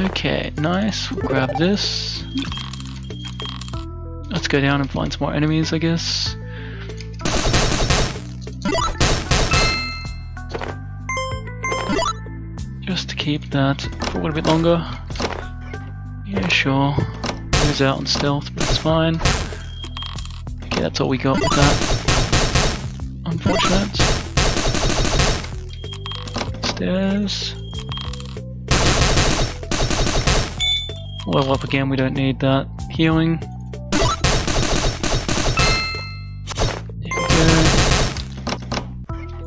Okay, nice. We'll grab this. Let's go down and find some more enemies, I guess. Just to keep that for a little bit longer. Yeah, sure. Goes out on stealth, but it's fine. Okay, that's all we got with that. Unfortunate. Stairs. Level up again, we don't need that. Healing.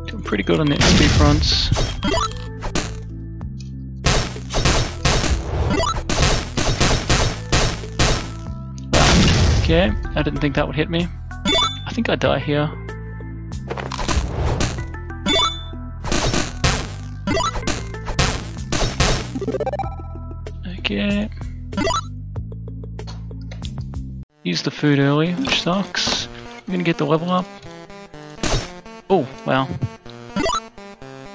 Doing pretty good on the XP fronts. Okay, I didn't think that would hit me. I think I die here. Okay. Use the food early, which sucks. I'm gonna get the level up. Oh, wow.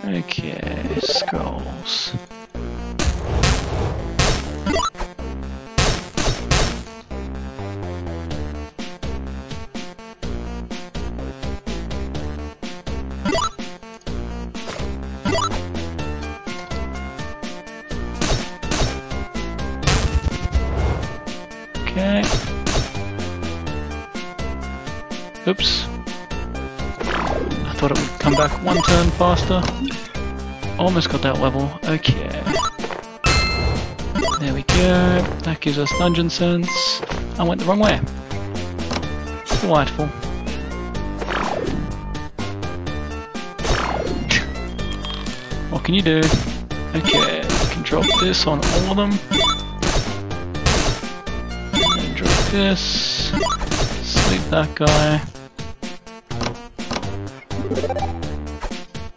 Okay, scrolls. Oops. I thought it would come back one turn faster. Almost got that level. Okay. There we go. That gives us dungeon sense. I went the wrong way. Delightful. what can you do? Okay, I can drop this on all of them. And drop this. Sleep that guy.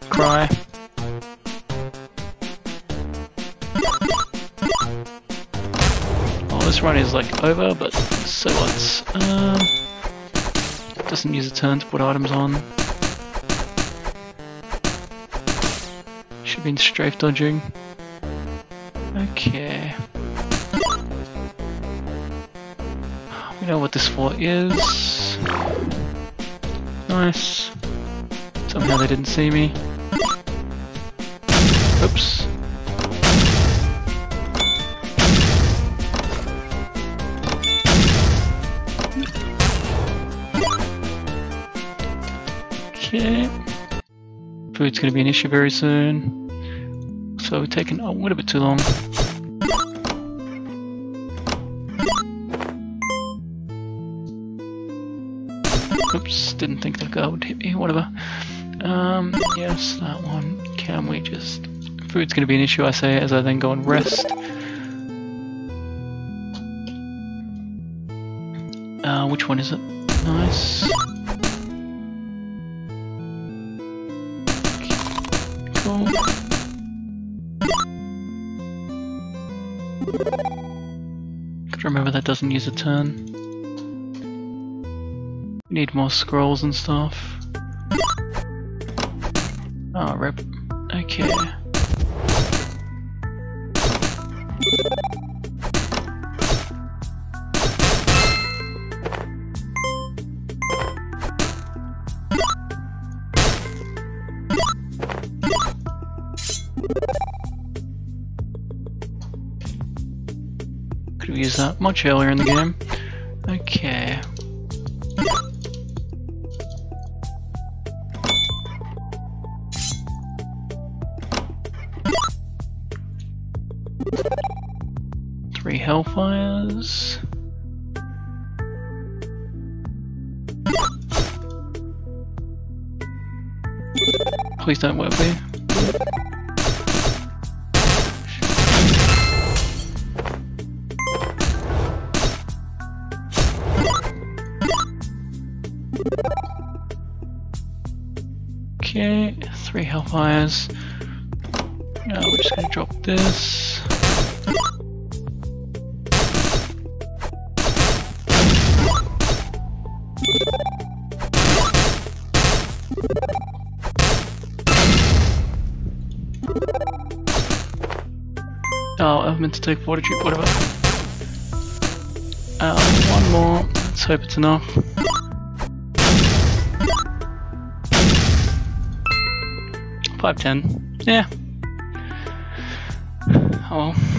Cry. Oh, this run is like over, but so what? Um, doesn't use a turn to put items on. Should have been strafe dodging. Okay. We know what this floor is. Nice. Somehow they didn't see me. Oops. Okay. Food's gonna be an issue very soon. So we're taking a little bit too long. Didn't think would hit me, whatever. Um, yes, that one. Can we just... Food's gonna be an issue, I say, as I then go and rest. Uh, which one is it? Nice. Cool. Gotta remember that doesn't use a turn. We need more scrolls and stuff. Oh, rip. Okay. Could have used that much earlier in the game. Okay. Three Hellfires. Please don't work me. Okay, three Hellfires. Now we're just gonna drop this. Oh, I've meant to take water drip, whatever. Uh, one more. Let's hope it's enough. Five ten. Yeah. Oh well.